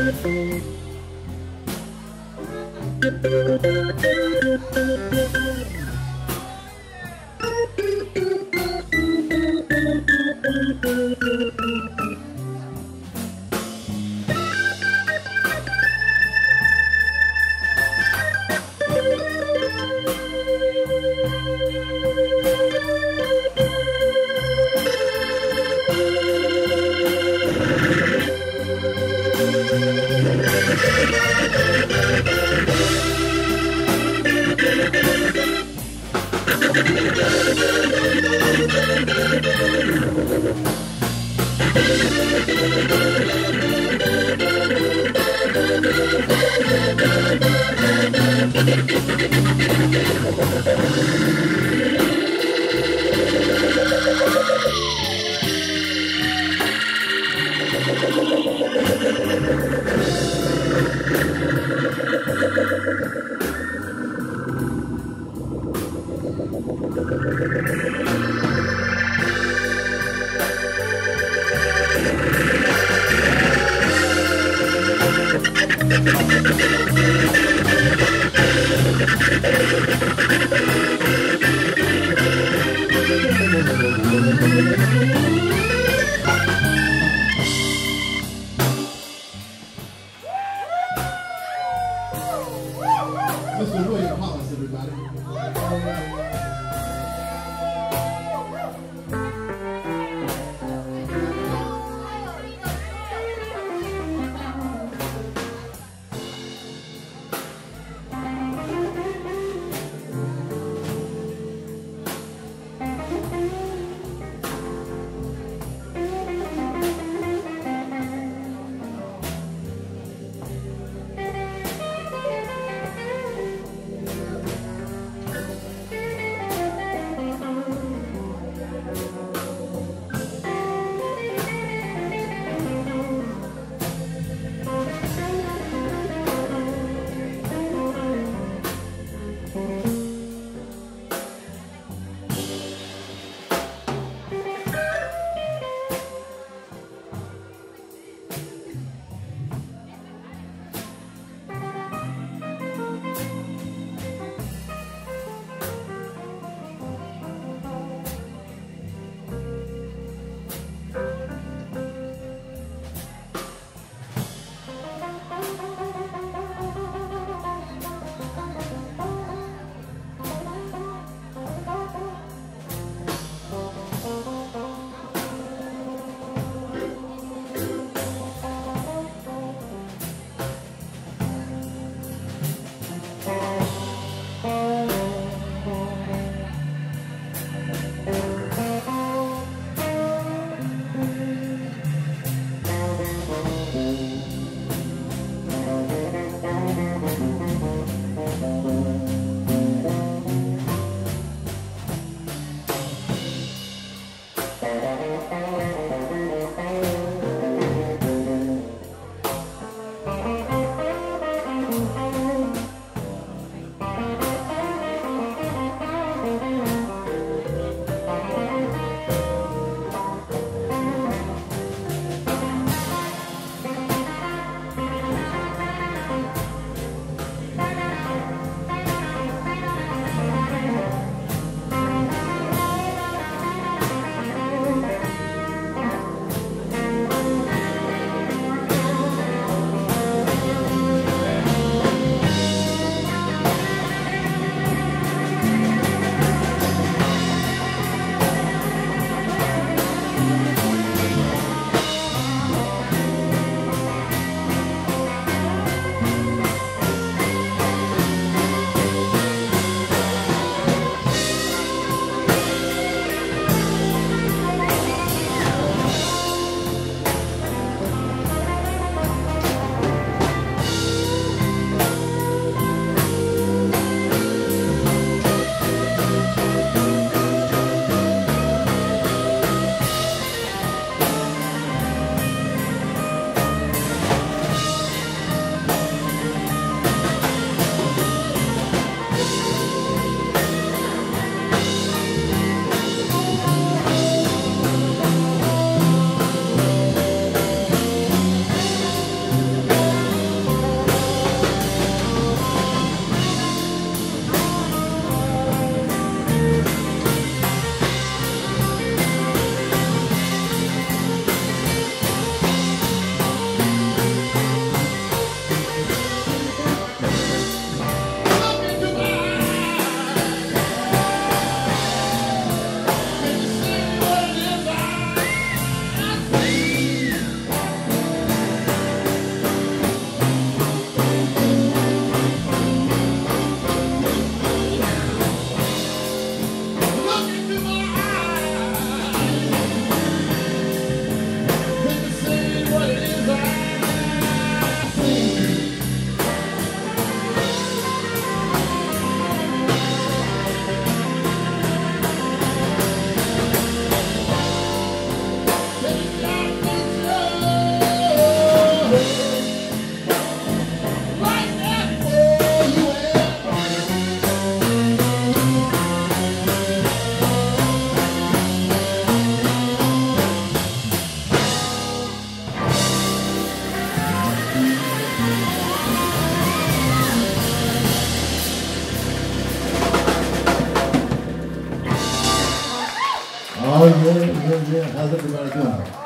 Mr. William Música और ये ये ये हजरत इब्राहिम है